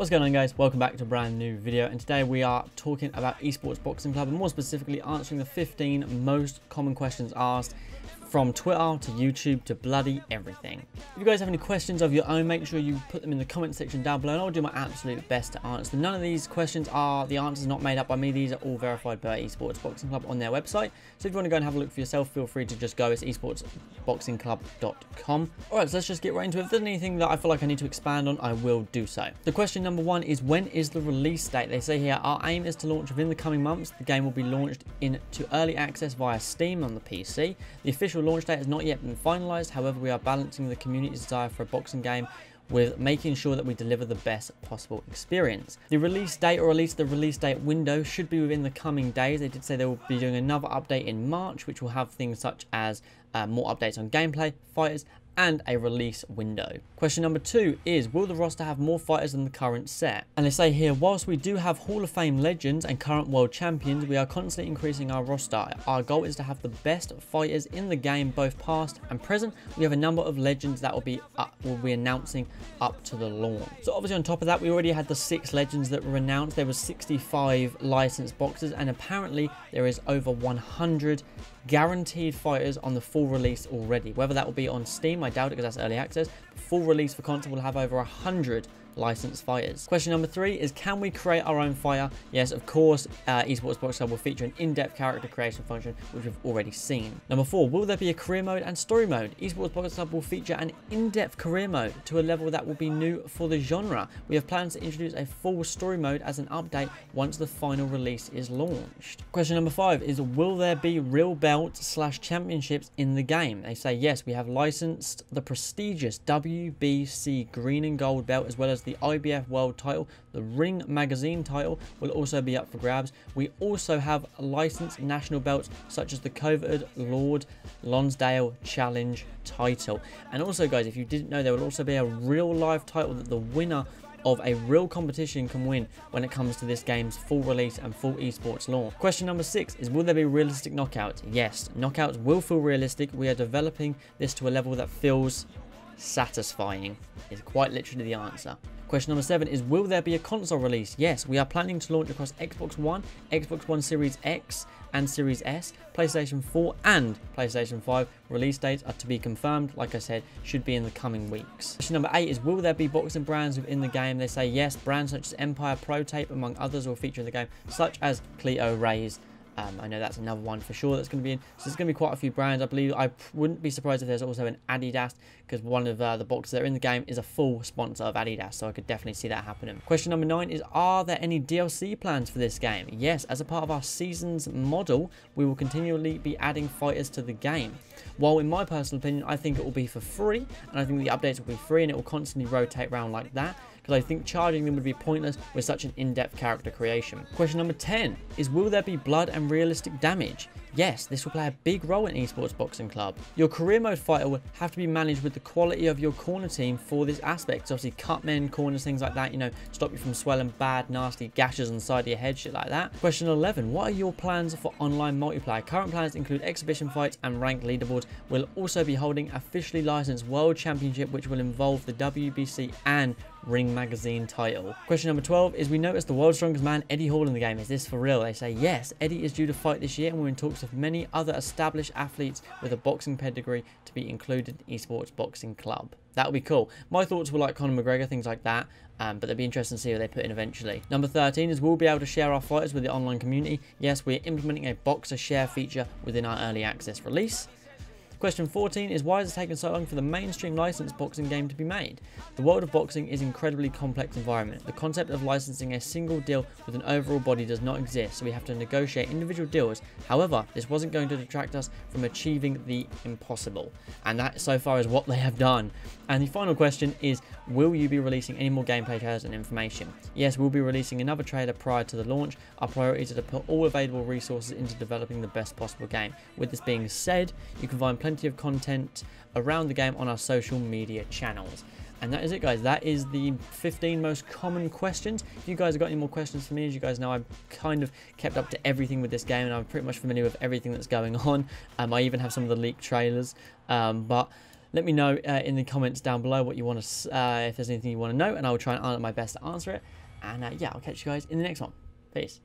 What's going on guys? Welcome back to a brand new video and today we are talking about Esports Boxing Club and more specifically answering the 15 most common questions asked from Twitter to YouTube to bloody everything. If you guys have any questions of your own, make sure you put them in the comment section down below and I'll do my absolute best to answer them. None of these questions are, the answers not made up by me, these are all verified by Esports Boxing Club on their website. So if you want to go and have a look for yourself, feel free to just go, it's esportsboxingclub.com. Alright, so let's just get right into it. If there's anything that I feel like I need to expand on, I will do so. The question number one is when is the release date? They say here, our aim is to launch within the coming months. The game will be launched into early access via Steam on the PC. The official launch date has not yet been finalised, however we are balancing the community's desire for a boxing game with making sure that we deliver the best possible experience. The release date, or at least the release date window, should be within the coming days. They did say they will be doing another update in March, which will have things such as uh, more updates on gameplay, fighters, and a release window. Question number two is, will the roster have more fighters than the current set? And they say here, whilst we do have Hall of Fame legends and current world champions, we are constantly increasing our roster. Our goal is to have the best fighters in the game, both past and present. We have a number of legends that will be up, will be announcing up to the launch. So obviously on top of that, we already had the six legends that were announced. There was 65 licensed boxes and apparently there is over 100 guaranteed fighters on the full release already. Whether that will be on Steam, I doubt it because that's early access. Full release for console will have over 100 licensed fighters. Question number three is can we create our own fire? Yes, of course, uh, Esports Box Club will feature an in-depth character creation function, which we've already seen. Number four, will there be a career mode and story mode? Esports Box Club will feature an in-depth career mode to a level that will be new for the genre. We have plans to introduce a full story mode as an update once the final release is launched. Question number five is will there be real belts slash championships in the game? They say yes, we have licensed the prestigious WBC green and gold belt as well as the IBF World title, the Ring Magazine title will also be up for grabs. We also have licensed national belts such as the Coveted Lord Lonsdale Challenge title. And also guys, if you didn't know, there will also be a real live title that the winner of a real competition can win when it comes to this game's full release and full esports launch. Question number six is will there be realistic knockouts? Yes, knockouts will feel realistic. We are developing this to a level that feels satisfying is quite literally the answer. Question number seven is, will there be a console release? Yes, we are planning to launch across Xbox One, Xbox One Series X and Series S, PlayStation 4 and PlayStation 5. Release dates are to be confirmed, like I said, should be in the coming weeks. Question number eight is, will there be boxing brands within the game? They say yes, brands such as Empire Pro Tape, among others, will feature in the game, such as Cleto Reyes, um, I know that's another one for sure that's going to be in. So there's going to be quite a few brands. I believe I wouldn't be surprised if there's also an Adidas because one of uh, the boxes that are in the game is a full sponsor of Adidas. So I could definitely see that happening. Question number nine is, are there any DLC plans for this game? Yes, as a part of our seasons model, we will continually be adding fighters to the game. While in my personal opinion, I think it will be for free and I think the updates will be free and it will constantly rotate around like that because I think charging them would be pointless with such an in-depth character creation. Question number 10 is will there be blood and realistic damage? Yes, this will play a big role in Esports Boxing Club. Your career mode fighter will have to be managed with the quality of your corner team for this aspect. So obviously cut men, corners, things like that, you know, stop you from swelling bad, nasty gashes inside your head, shit like that. Question 11, what are your plans for online multiplayer? Current plans include exhibition fights and ranked leaderboards. We'll also be holding officially licensed World Championship which will involve the WBC and Ring Magazine title. Question number 12 is we noticed the world's strongest man Eddie Hall in the game. Is this for real? They say yes, Eddie is due to fight this year and we're in talks of many other established athletes with a boxing pedigree to be included in Esports Boxing Club. That would be cool. My thoughts were like Conor McGregor, things like that, um, but they'd be interesting to see what they put in eventually. Number 13 is we'll be able to share our fighters with the online community. Yes, we're implementing a boxer share feature within our early access release. Question 14 is why has it taken so long for the mainstream licensed boxing game to be made? The world of boxing is an incredibly complex environment. The concept of licensing a single deal with an overall body does not exist, so we have to negotiate individual deals. However, this wasn't going to detract us from achieving the impossible. And that so far is what they have done. And the final question is, will you be releasing any more gameplay trailers and information? Yes, we'll be releasing another trailer prior to the launch. Our priority is to put all available resources into developing the best possible game. With this being said, you can find plenty of content around the game on our social media channels. And that is it, guys. That is the 15 most common questions. If you guys have got any more questions for me, as you guys know, I've kind of kept up to everything with this game, and I'm pretty much familiar with everything that's going on. Um, I even have some of the leaked trailers. Um, but Let me know uh, in the comments down below what you want to, uh, if there's anything you want to know, and I will try and my best to answer it. And uh, yeah, I'll catch you guys in the next one. Peace.